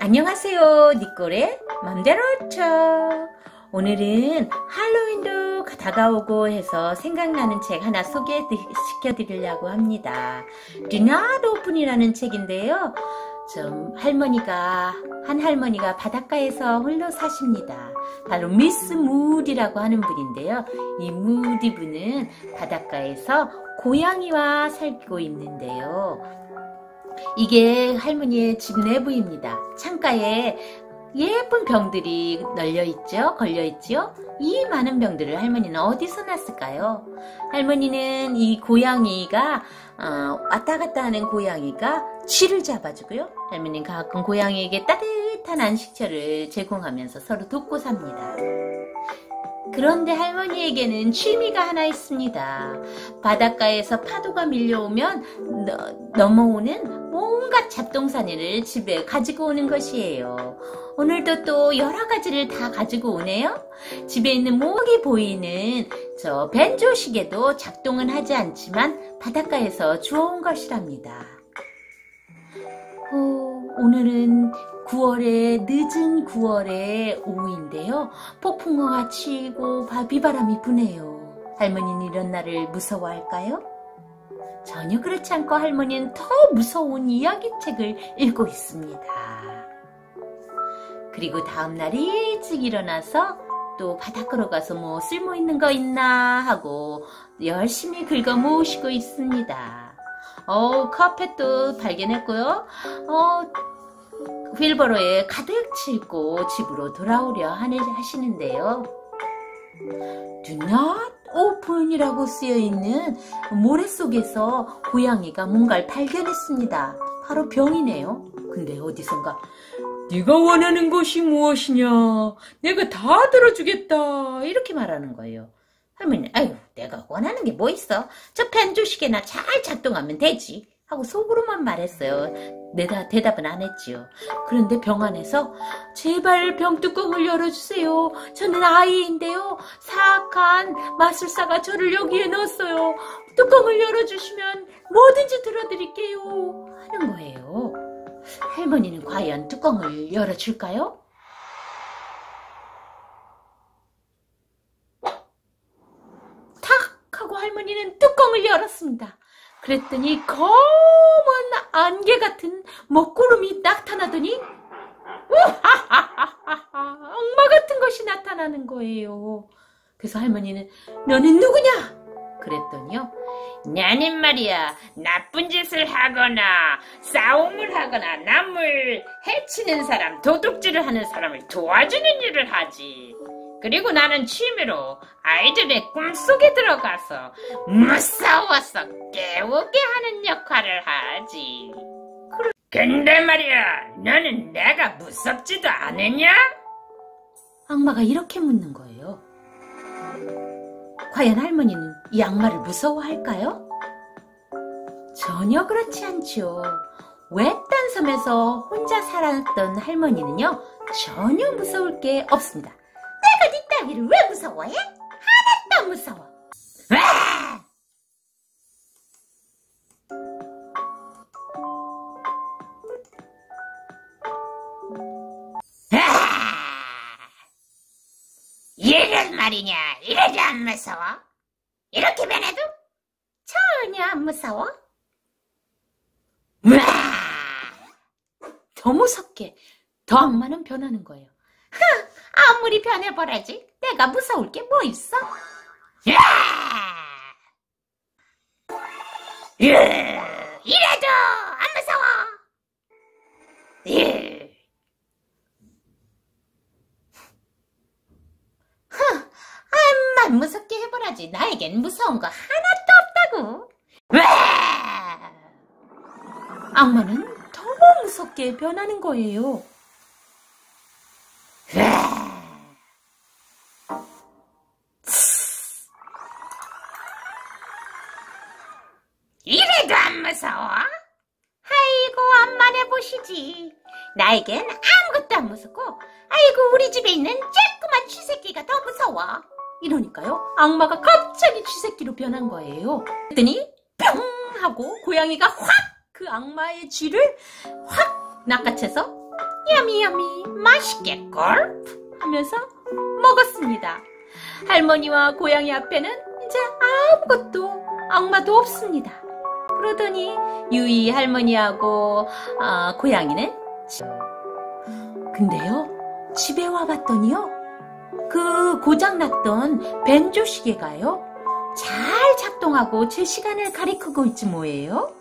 안녕하세요. 니꼬의 맘대로죠. 오늘은 할로윈도 다가오고 해서 생각나는 책 하나 소개시켜 드리려고 합니다. 르나드 오픈이라는 책인데요. 좀 할머니가 한 할머니가 바닷가에서 홀로 사십니다. 바로 미스 무디라고 하는 분인데요. 이 무디 분은 바닷가에서 고양이와 살고 있는데요. 이게 할머니의 집 내부입니다. 창가에 예쁜 병들이 널려 있죠? 걸려 있죠? 이 많은 병들을 할머니는 어디서 났을까요? 할머니는 이 고양이가 어, 왔다 갔다 하는 고양이가 쥐를 잡아주고요. 할머니는 가끔 고양이에게 따뜻한 안식처를 제공하면서 서로 돕고 삽니다. 그런데 할머니에게는 취미가 하나 있습니다. 바닷가에서 파도가 밀려오면 너, 넘어오는 잡동사니를 집에 가지고 오는 것이에요. 오늘도 또 여러 가지를 다 가지고 오네요. 집에 있는 모기 보이는 저 벤조 시계도 작동은 하지 않지만 바닷가에서 주워온 것이랍니다. 오, 오늘은 9월에 늦은 9월의 오후인데요. 폭풍우가 치고 비바람이 부네요. 할머니는 이런 날을 무서워할까요? 전혀 그렇지 않고 할머니는 더 무서운 이야기책을 읽고 있습니다. 그리고 다음날 일찍 일어나서 또 바닷가로 가서 뭐 쓸모 있는 거 있나 하고 열심히 긁어 모으시고 있습니다. 어, 카펫도 발견했고요. 어, 휠버로에 가득 싣고 집으로 돌아오려 하시는데요. Do not open이라고 쓰여 있는 모래 속에서 고양이가 뭔가를 발견했습니다. 바로 병이네요. 근데 어디선가 네가 원하는 것이 무엇이냐? 내가 다 들어주겠다. 이렇게 말하는 거예요. 할머니, 아유, 내가 원하는 게 뭐 있어? 저 펜조식에나 잘 작동하면 되지. 하고 속으로만 말했어요. 내다 대답은 안 했지요. 그런데 병 안에서 제발 병뚜껑을 열어주세요. 저는 아이인데요. 사악한 마술사가 저를 여기에 넣었어요. 뚜껑을 열어주시면 뭐든지 들어드릴게요. 하는 거예요. 할머니는 과연 뚜껑을 열어줄까요? 탁 하고 할머니는 뚜껑을 열었습니다. 그랬더니 검은 안개 같은 먹구름이 나타나더니 악마 같은 것이 나타나는 거예요. 그래서 할머니는 너는 누구냐? 그랬더니요. 나는 말이야 나쁜 짓을 하거나 싸움을 하거나 남을 해치는 사람 도둑질을 하는 사람을 도와주는 일을 하지. 그리고 나는 취미로 아이들의 꿈속에 들어가서 무서워서 깨우게 하는 역할을 하지. 근데 말이야, 너는 내가 무섭지도 않으냐? 악마가 이렇게 묻는 거예요. 과연 할머니는 이 악마를 무서워할까요? 전혀 그렇지 않죠. 외딴 섬에서 혼자 살았던 할머니는요, 전혀 무서울 게 없습니다. 딸기를 왜 무서워해? 하나도 안 무서워. 아! 얘는 말이냐, 이래도 안 무서워? 이렇게 변해도 전혀 안 무서워? 더 무섭게, 더 악마는 변하는 거예요. 아무리 변해보라지 내가 무서울 게 뭐 있어? 야! 야! 이래도 안 무서워. 예. 흥, 암만 무섭게 해보라지 나에겐 무서운 거 하나도 없다고. 와! 악마는 더 무섭게 변하는 거예요. 이래도 안 무서워? 아이고 암만 해보시지 나에겐 아무것도 안 무섭고 아이고 우리 집에 있는 쬐끄만 쥐새끼가 더 무서워 이러니까요 악마가 갑자기 쥐새끼로 변한 거예요 그랬더니 뿅 하고 고양이가 확 그 악마의 쥐를 확 낚아채서 야미 야미 맛있겠걸 하면서 먹었습니다. 할머니와 고양이 앞에는 이제 아무것도 악마도 없습니다. 그러더니 유이 할머니하고 아, 고양이는 근데요 집에 와봤더니요 그 고장났던 벤조 시계가요 잘 작동하고 제 시간을 가리키고 있지 뭐예요?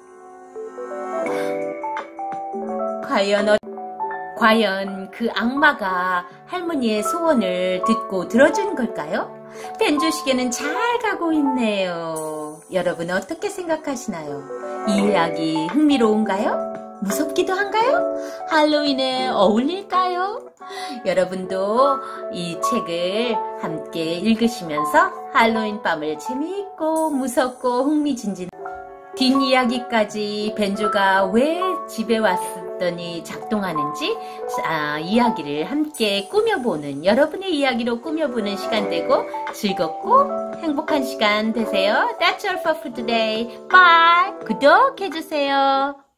과연 어, 과연 그 악마가 할머니의 소원을 듣고 들어준 걸까요? 벤조 시계는 잘 가고 있네요. 여러분 어떻게 생각하시나요? 이 이야기 흥미로운가요? 무섭기도 한가요? 할로윈에 어울릴까요? 여러분도 이 책을 함께 읽으시면서 할로윈 밤을 재미있고 무섭고 흥미진진 뒷이야기까지 벤조가 왜 집에 왔 더니 작동하는지 아, 이야기를 함께 꾸며보는 여러분의 이야기로 꾸며보는 시간 되고 즐겁고 행복한 시간 되세요. That's all for today. Bye. 구독해주세요.